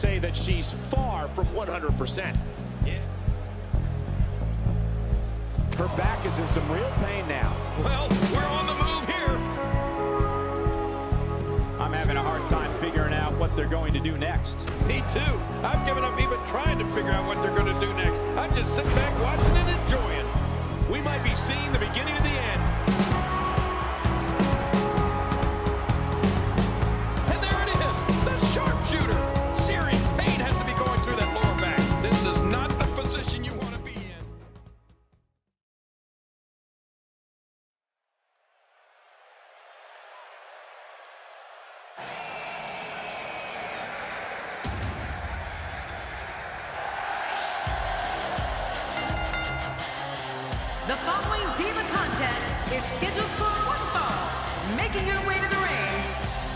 say that she's far from 100%. Yeah. Her back is in some real pain now. Well, we're on the move here. I'm having a hard time figuring out what they're going to do next. Me too. I've given up even trying to figure out what they're going to do next. I'm just sitting back watching and enjoying. We might be seeing the beginning of the end. The following Diva contest is scheduled for one fall. Making her way to the ring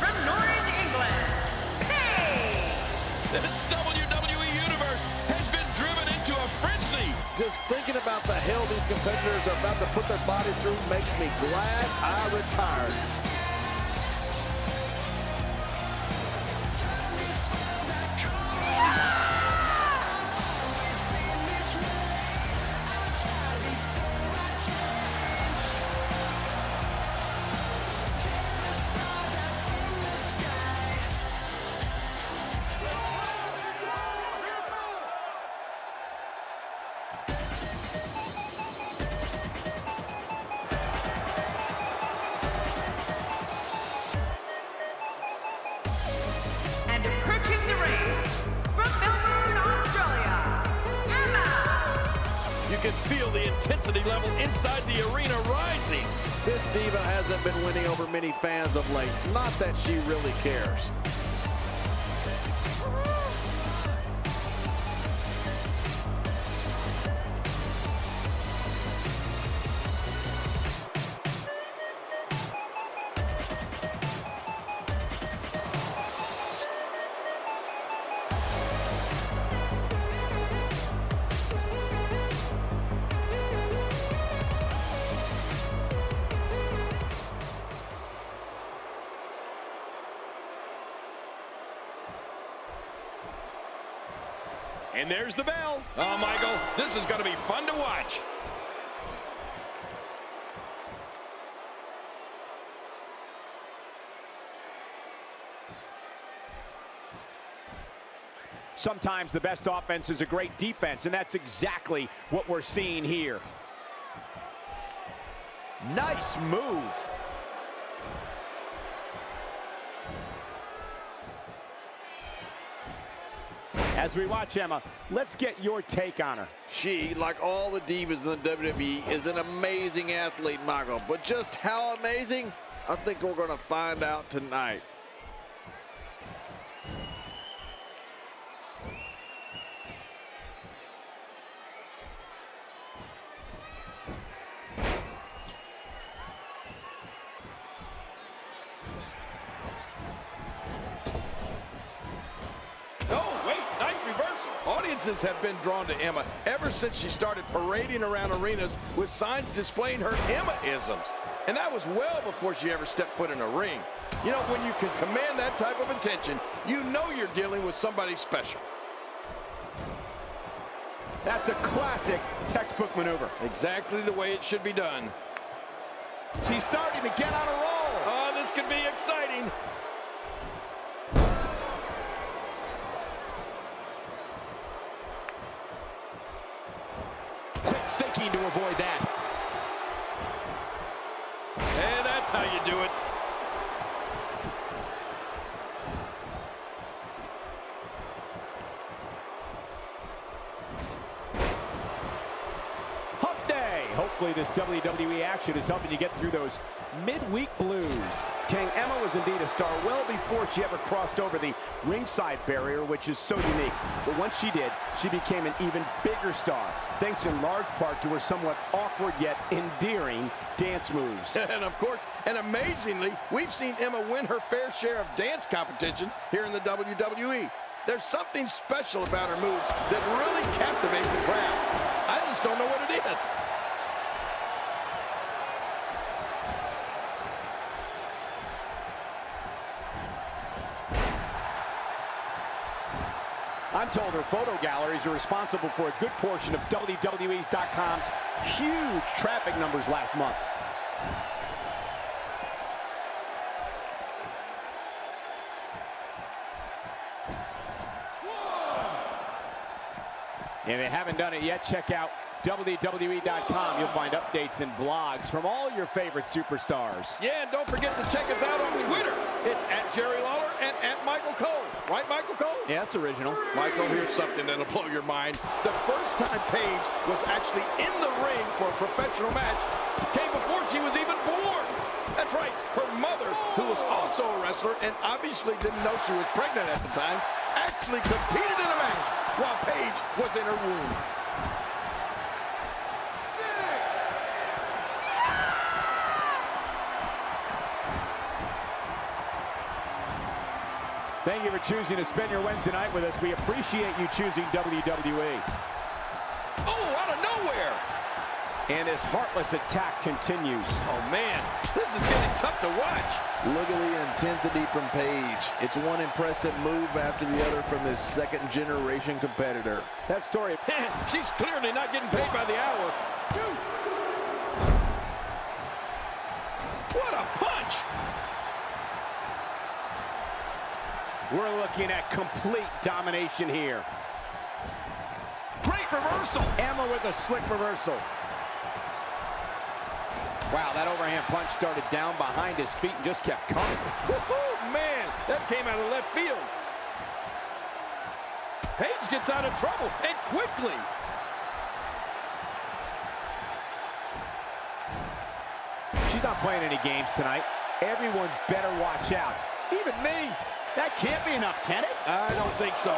from Norwich, England, Paige! This WWE Universe has been driven into a frenzy. Just thinking about the hell these competitors are about to put their body through makes me glad I retired. And approaching the ring from Melbourne, Australia, Emma! You can feel the intensity level inside the arena rising. This diva hasn't been winning over many fans of late. Not that she really cares. And there's the bell. Oh, Michael, this is going to be fun to watch. Sometimes the best offense is a great defense, and that's exactly what we're seeing here. Nice move. As we watch Emma, let's get your take on her. She, like all the divas in the WWE, is an amazing athlete, Michael. But just how amazing, I think we're going to find out tonight. Audiences have been drawn to Emma ever since she started parading around arenas with signs displaying her Emma-isms. And that was well before she ever stepped foot in a ring. You know, when you can command that type of attention, you know you're dealing with somebody special. That's a classic textbook maneuver. Exactly the way it should be done. She's starting to get on a roll. Oh, this could be exciting. Thinking to avoid that. And that's how you do it. WWE action is helping you get through those midweek blues. King Emma was indeed a star well before she ever crossed over the ringside barrier, which is so unique. But once she did, she became an even bigger star, thanks in large part to her somewhat awkward yet endearing dance moves. And of course, and amazingly, we've seen Emma win her fair share of dance competitions here in the WWE. There's something special about her moves that really captivate the crowd. I just don't know what it is. I'm told her photo galleries are responsible for a good portion of WWE's.com's huge traffic numbers last month. If you haven't done it yet, check out WWE.com. You'll find updates and blogs from all your favorite superstars. Yeah, and don't forget to check us out on Twitter. It's at Jerry Lawler and at Michael Cole. Right, Michael Cole? Yeah, that's original. Michael, here's something that'll blow your mind. The first time Paige was actually in the ring for a professional match came before she was even born. That's right, her mother, who was also a wrestler and obviously didn't know she was pregnant at the time, actually competed in a match while Paige was in her womb. Thank you for choosing to spend your Wednesday night with us. We appreciate you choosing WWE. Oh, out of nowhere. And his heartless attack continues. Oh, man, this is getting tough to watch. Look at the intensity from Paige. It's one impressive move after the other from his second generation competitor. That story. man, She's clearly not getting paid by the hour. What a punch! We're looking at complete domination here. Great reversal. Emma with a slick reversal. Wow, that overhand punch started down behind his feet and just kept coming. Man, that came out of left field. Paige gets out of trouble, and quickly. She's not playing any games tonight. Everyone better watch out. Even me. That can't be enough, can it? I don't think so.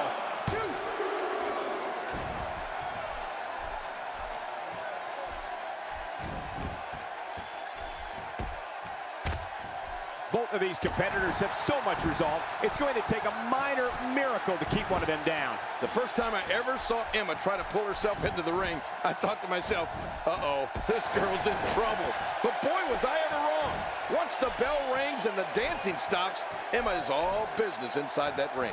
Both of these competitors have so much resolve, it's going to take a minor miracle to keep one of them down. The first time I ever saw Emma try to pull herself into the ring, I thought to myself, uh-oh, this girl's in trouble. But boy, was I ever wrong. Once the bell rings and the dancing stops, Emma is all business inside that ring.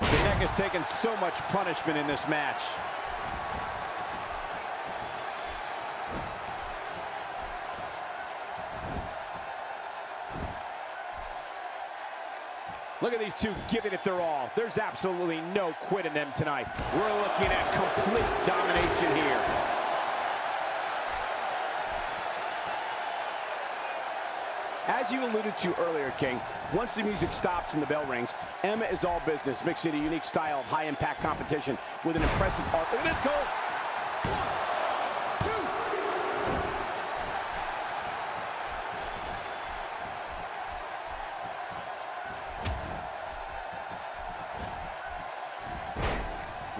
The neck has taken so much punishment in this match. Look at these two giving it their all. There's absolutely no quit in them tonight. We're looking at complete domination here. As you alluded to earlier, King, once the music stops and the bell rings, Emma is all business, mixing a unique style of high-impact competition with an impressive arc. Look at this goal.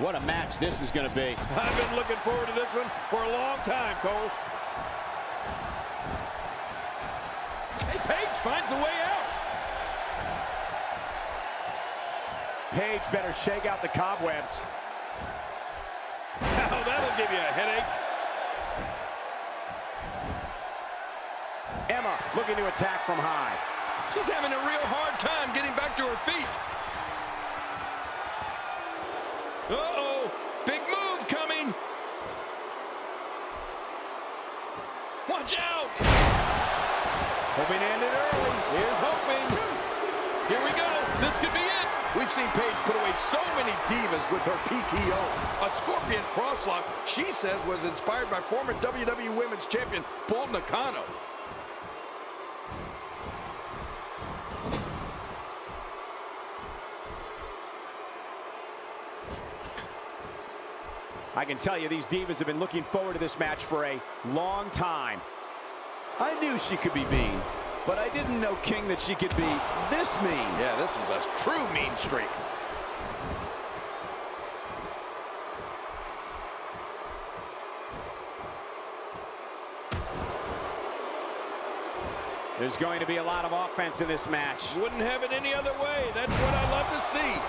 What a match this is going to be. I've been looking forward to this one for a long time, Cole. Hey, Paige finds a way out. Paige better shake out the cobwebs. Now oh, that'll give you a headache. Emma looking to attack from high. She's having a real hard time getting back to her feet. Uh-oh, big move coming. Watch out. Hoping to end it early. Here's hoping. Here we go. This could be it. We've seen Paige put away so many divas with her PTO. A scorpion crosslock, she says, was inspired by former WWE Women's Champion Bull Nakano. I can tell you these divas have been looking forward to this match for a long time. I knew she could be mean, but I didn't know, King, that she could be this mean. Yeah, this is a true mean streak. There's going to be a lot of offense in this match. Wouldn't have it any other way. That's what I love to see.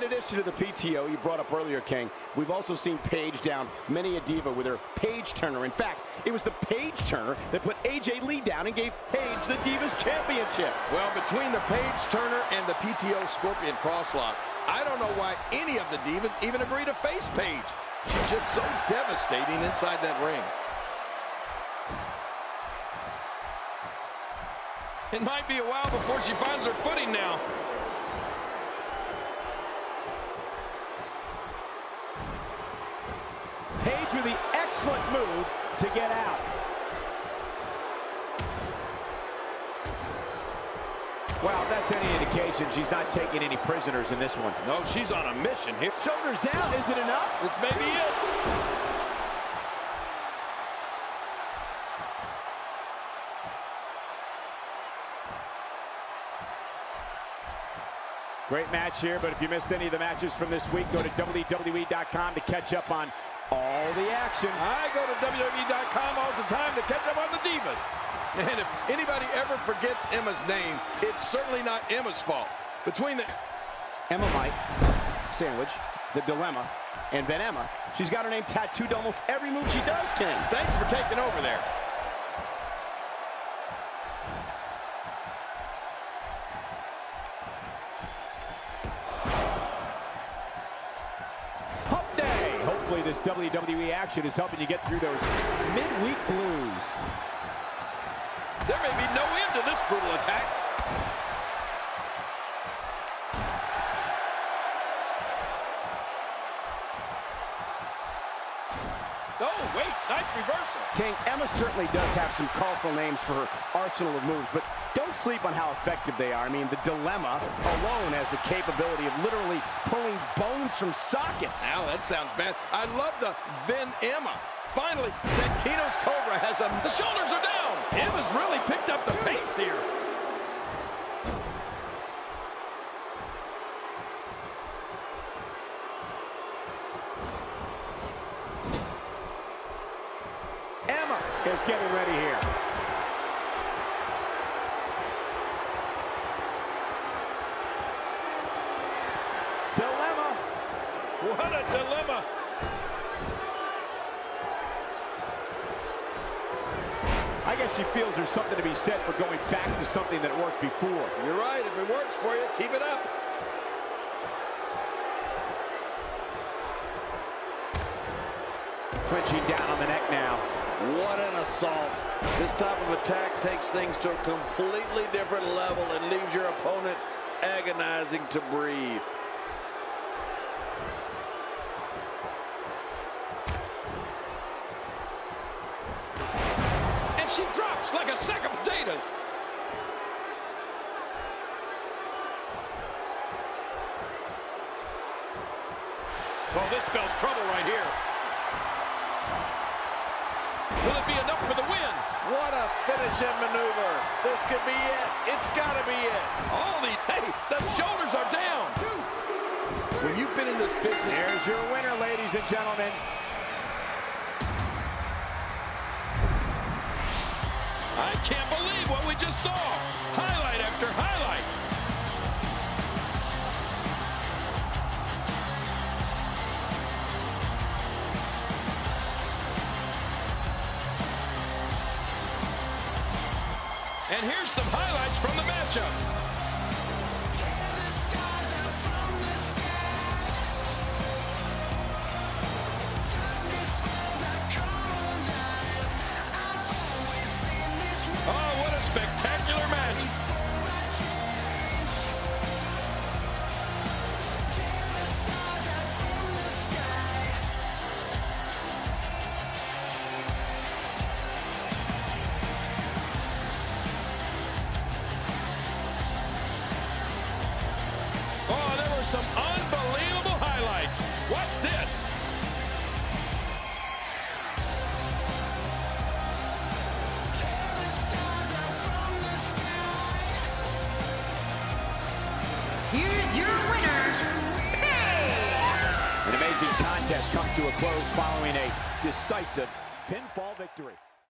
In addition to the PTO you brought up earlier, King, we've also seen Paige down many a diva with her Paige Turner. In fact, it was the Paige Turner that put AJ Lee down and gave Paige the Divas Championship. Well, between the Paige Turner and the PTO Scorpion crosslock, I don't know why any of the divas even agree to face Paige. She's just so devastating inside that ring. It might be a while before she finds her footing now. Paige with the excellent move to get out. Well, if that's any indication, she's not taking any prisoners in this one. No, she's on a mission here. Shoulders down, is it enough? This may be it. Great match here, but if you missed any of the matches from this week, go to WWE.com to catch up on all the action. I go to WWE.com all the time to catch up on the Divas. And if anybody ever forgets Emma's name, it's certainly not Emma's fault. Between the... Emma Mike, Sandwich, The Dilemma, and Ben Emma, she's got her name tattooed almost every move she does, King. Thanks for taking over there. WWE action is helping you get through those midweek blues. There may be no end to this brutal attack. Oh, wait, nice reversal. King, Emma certainly does have some colorful names for her arsenal of moves, but don't sleep on how effective they are. I mean, the Dilemma alone has the capability of literally pulling bones from sockets. Now that sounds bad. I love the Vin Emma. Finally, Santino's Cobra has a... The shoulders are down. Emma's really picked up the pace here. Emma is getting ready here. Dilemma. What a dilemma. I guess she feels there's something to be said for going back to something that worked before. You're right. If it works for you, keep it up. Clinching down on the neck now. What an assault. This type of attack takes things to a completely different level and leaves your opponent agonizing to breathe. Drops like a sack of potatoes. Oh, this spells trouble right here. Will it be enough for the win? What a finishing maneuver. This could be it. It's got to be it. Holy, hey, the shoulders are down. When you've been in this business, Here's your winner, ladies and gentlemen. I can't believe what we just saw. Highlight after highlight. And here's some highlights from some unbelievable highlights. Watch this. Here's your winner, Paige! An amazing contest comes to a close following a decisive pinfall victory.